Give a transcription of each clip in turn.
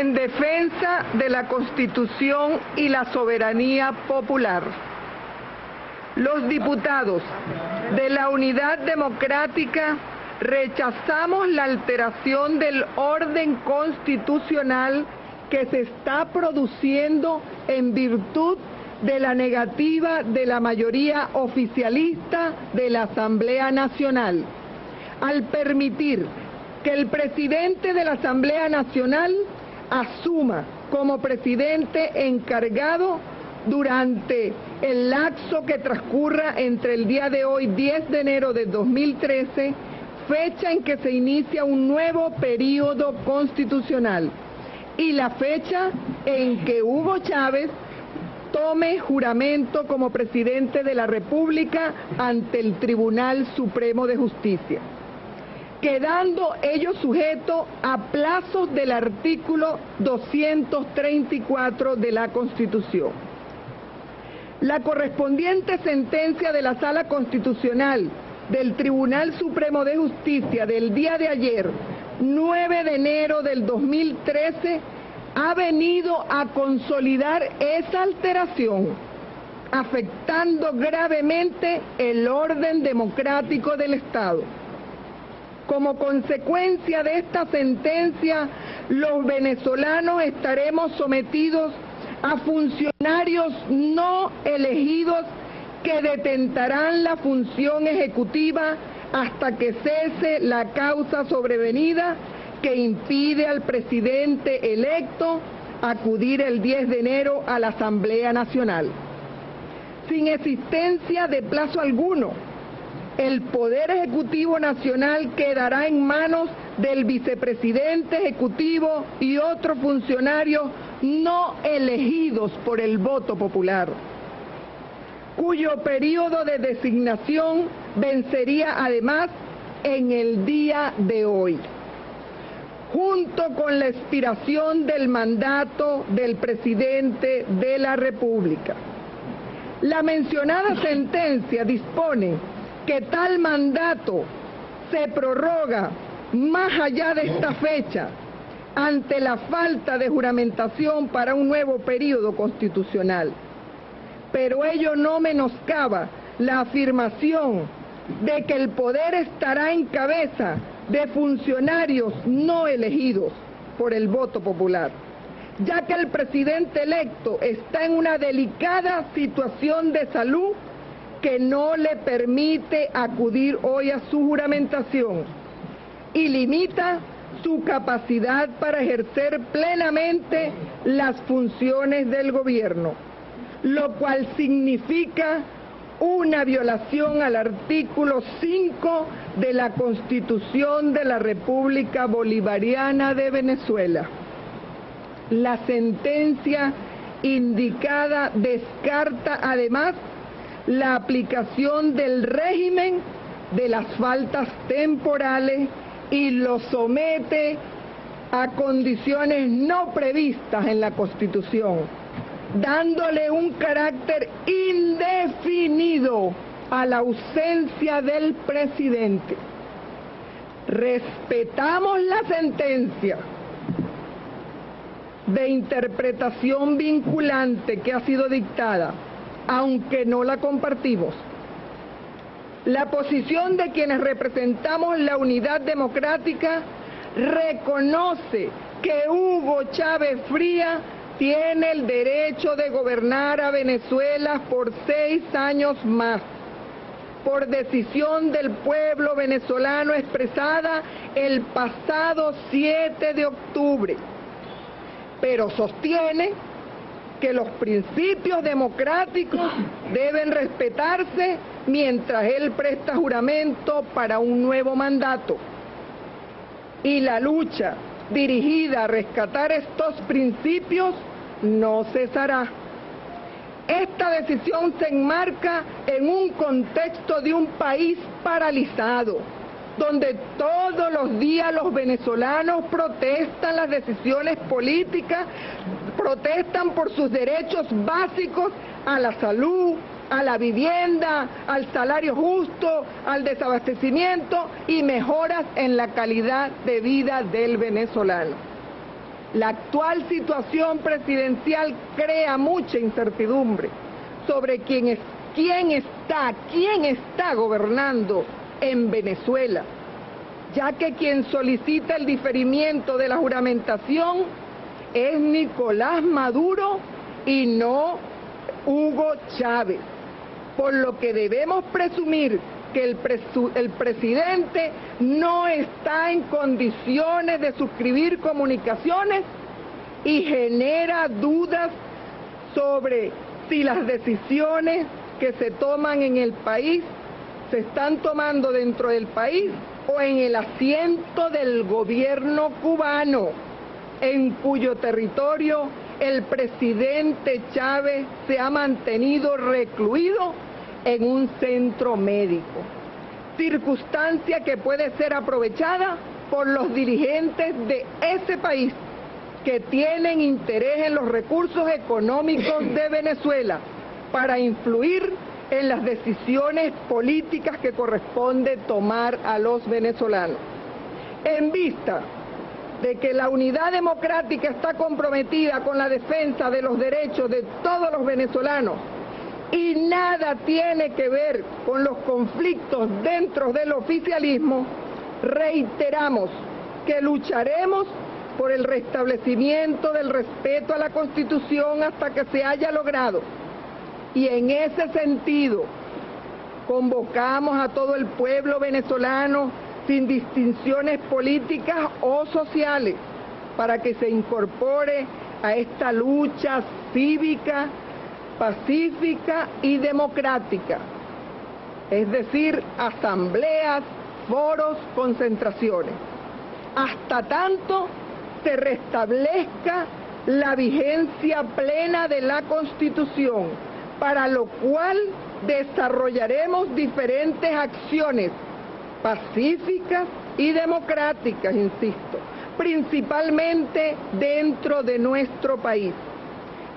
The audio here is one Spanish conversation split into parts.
en defensa de la Constitución y la soberanía popular. Los diputados de la Unidad Democrática rechazamos la alteración del orden constitucional que se está produciendo en virtud de la negativa de la mayoría oficialista de la Asamblea Nacional, al permitir que el presidente de la Asamblea Nacional asuma como presidente encargado durante el lapso que transcurra entre el día de hoy, 10 de enero de 2013, fecha en que se inicia un nuevo periodo constitucional, y la fecha en que Hugo Chávez tome juramento como presidente de la República ante el Tribunal Supremo de Justicia quedando ellos sujetos a plazos del artículo 234 de la Constitución. La correspondiente sentencia de la Sala Constitucional del Tribunal Supremo de Justicia del día de ayer, 9 de enero del 2013, ha venido a consolidar esa alteración, afectando gravemente el orden democrático del Estado como consecuencia de esta sentencia, los venezolanos estaremos sometidos a funcionarios no elegidos que detentarán la función ejecutiva hasta que cese la causa sobrevenida que impide al presidente electo acudir el 10 de enero a la Asamblea Nacional. Sin existencia de plazo alguno, el Poder Ejecutivo Nacional quedará en manos del vicepresidente ejecutivo y otros funcionarios no elegidos por el voto popular, cuyo periodo de designación vencería además en el día de hoy, junto con la expiración del mandato del presidente de la República. La mencionada sentencia dispone que tal mandato se prorroga más allá de esta fecha ante la falta de juramentación para un nuevo periodo constitucional. Pero ello no menoscaba la afirmación de que el poder estará en cabeza de funcionarios no elegidos por el voto popular, ya que el presidente electo está en una delicada situación de salud que no le permite acudir hoy a su juramentación y limita su capacidad para ejercer plenamente las funciones del gobierno, lo cual significa una violación al artículo 5 de la Constitución de la República Bolivariana de Venezuela. La sentencia indicada descarta además la aplicación del régimen de las faltas temporales y lo somete a condiciones no previstas en la Constitución, dándole un carácter indefinido a la ausencia del presidente. Respetamos la sentencia de interpretación vinculante que ha sido dictada aunque no la compartimos. La posición de quienes representamos la unidad democrática reconoce que Hugo Chávez Fría tiene el derecho de gobernar a Venezuela por seis años más, por decisión del pueblo venezolano expresada el pasado 7 de octubre, pero sostiene que los principios democráticos deben respetarse mientras él presta juramento para un nuevo mandato. Y la lucha dirigida a rescatar estos principios no cesará. Esta decisión se enmarca en un contexto de un país paralizado, donde todos los días los venezolanos protestan las decisiones políticas protestan por sus derechos básicos a la salud, a la vivienda, al salario justo, al desabastecimiento y mejoras en la calidad de vida del venezolano. La actual situación presidencial crea mucha incertidumbre sobre quién, es, quién está, quién está gobernando en Venezuela, ya que quien solicita el diferimiento de la juramentación es Nicolás Maduro y no Hugo Chávez, por lo que debemos presumir que el, presidente no está en condiciones de suscribir comunicaciones y genera dudas sobre si las decisiones que se toman en el país se están tomando dentro del país o en el asiento del gobierno cubano, en cuyo territorio el presidente Chávez se ha mantenido recluido en un centro médico, circunstancia que puede ser aprovechada por los dirigentes de ese país que tienen interés en los recursos económicos de Venezuela para influir en las decisiones políticas que corresponde tomar a los venezolanos. En vista de que la unidad democrática está comprometida con la defensa de los derechos de todos los venezolanos y nada tiene que ver con los conflictos dentro del oficialismo, reiteramos que lucharemos por el restablecimiento del respeto a la Constitución hasta que se haya logrado. Y en ese sentido, convocamos a todo el pueblo venezolano sin distinciones políticas o sociales para que se incorpore a esta lucha cívica pacífica y democrática, es decir, asambleas, foros, concentraciones, hasta tanto se restablezca la vigencia plena de la Constitución, para lo cual desarrollaremos diferentes acciones pacíficas y democráticas, insisto, principalmente dentro de nuestro país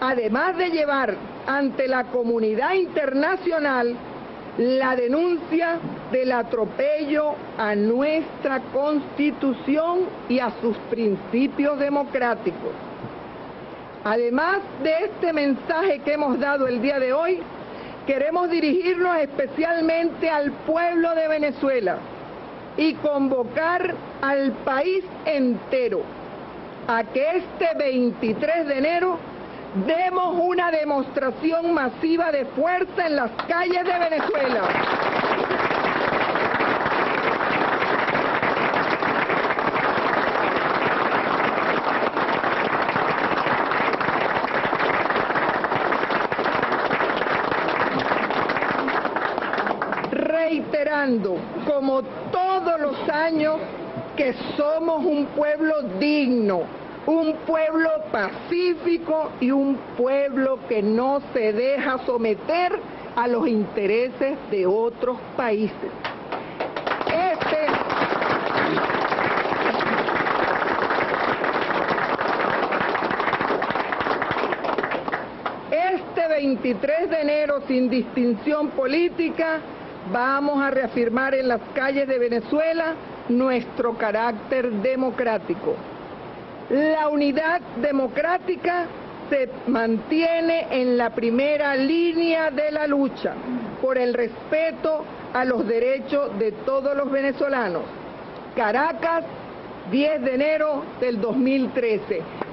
además de llevar ante la comunidad internacional la denuncia del atropello a nuestra Constitución y a sus principios democráticos. Además de este mensaje que hemos dado el día de hoy, queremos dirigirnos especialmente al pueblo de Venezuela y convocar al país entero a que este 23 de enero demos una demostración masiva de fuerza en las calles de Venezuela. Como todos los años, que somos un pueblo digno, un pueblo pacífico y un pueblo que no se deja someter a los intereses de otros países. Este Este 23 de enero, sin distinción política, vamos a reafirmar en las calles de Venezuela nuestro carácter democrático. La unidad democrática se mantiene en la primera línea de la lucha por el respeto a los derechos de todos los venezolanos. Caracas, 10 de enero del 2013.